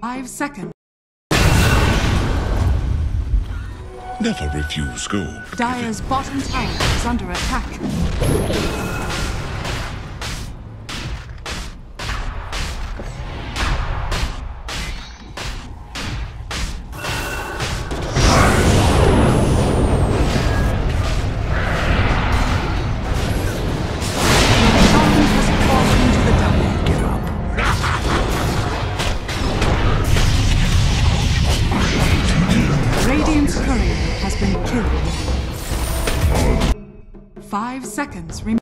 Five seconds. Never refuse gold. Dire's bottom tower is under attack. Five seconds remain.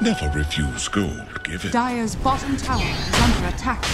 Never refuse gold given. Dire's bottom tower is under attack.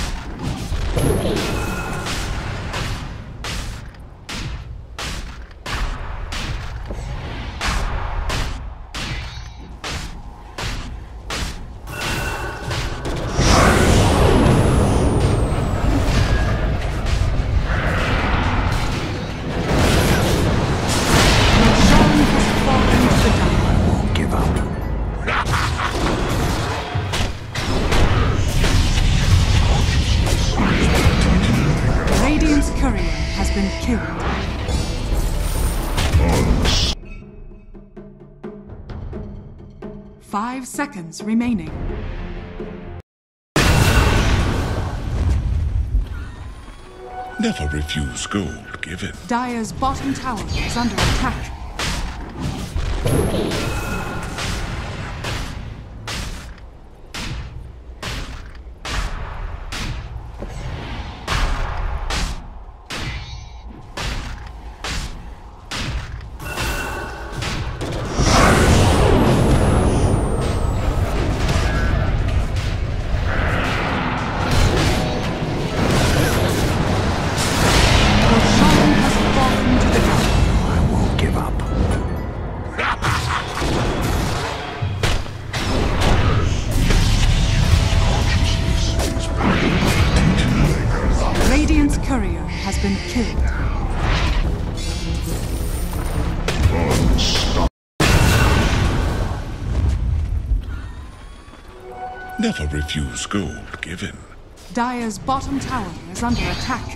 Radiant's courier has been killed. Five seconds remaining. Never refuse gold given. Dire's bottom tower is under attack. Radiant's courier has been killed. Never refuse gold given. Dire's bottom tower is under attack.